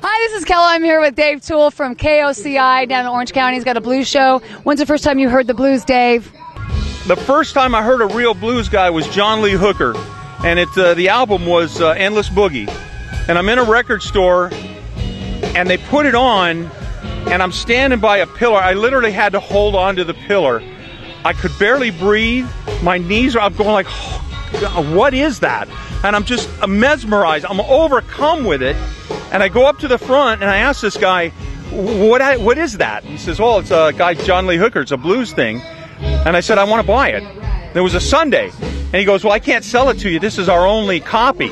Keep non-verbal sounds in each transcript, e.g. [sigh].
Hi, this is Kelly. I'm here with Dave Toole from KOCI down in Orange County. He's got a blues show. When's the first time you heard the blues, Dave? The first time I heard a real blues guy was John Lee Hooker, and it uh, the album was uh, Endless Boogie. And I'm in a record store, and they put it on, and I'm standing by a pillar. I literally had to hold on to the pillar. I could barely breathe. My knees are. I'm going like, oh, what is that? And I'm just mesmerized. I'm overcome with it. And I go up to the front and I ask this guy, what, I, what is that? He says, well, it's a guy, John Lee Hooker. It's a blues thing. And I said, I want to buy it. There was a Sunday. And he goes, well, I can't sell it to you. This is our only copy.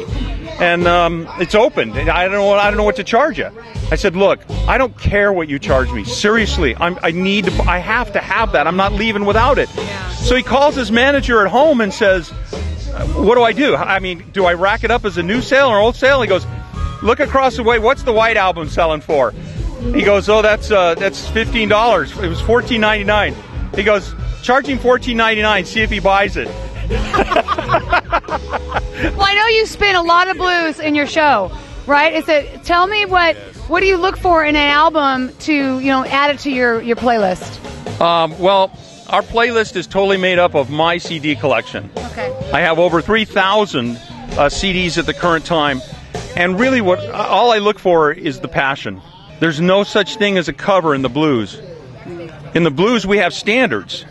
And um, it's open. I don't know. I don't know what to charge you. I said, look, I don't care what you charge me. Seriously, I'm, I need. To, I have to have that. I'm not leaving without it. So he calls his manager at home and says, what do I do? I mean, do I rack it up as a new sale or old sale? He goes, look across the way. What's the White Album selling for? He goes, oh, that's uh, that's fifteen dollars. It was fourteen ninety nine. He goes, charging fourteen ninety nine. See if he buys it. Well, I know you spin a lot of blues in your show, right? Is it? Tell me what what do you look for in an album to you know add it to your your playlist? Um, well, our playlist is totally made up of my CD collection. Okay. I have over 3,000 uh, CDs at the current time. And really, what all I look for is the passion. There's no such thing as a cover in the blues. In the blues, we have standards.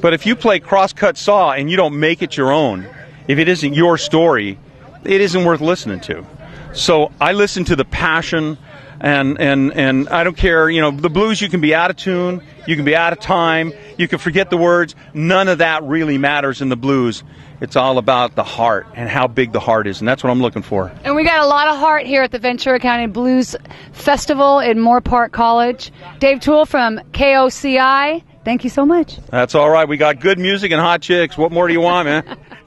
But if you play crosscut saw and you don't make it your own, if it isn't your story, it isn't worth listening to. So I listen to the passion, and and and I don't care. You know, the blues you can be out of tune, you can be out of time, you can forget the words. None of that really matters in the blues. It's all about the heart and how big the heart is, and that's what I'm looking for. And we got a lot of heart here at the Ventura County Blues Festival in Moorpark College. Dave Toole from KOCI. Thank you so much. That's all right. We got good music and hot chicks. What more do you want, man? [laughs]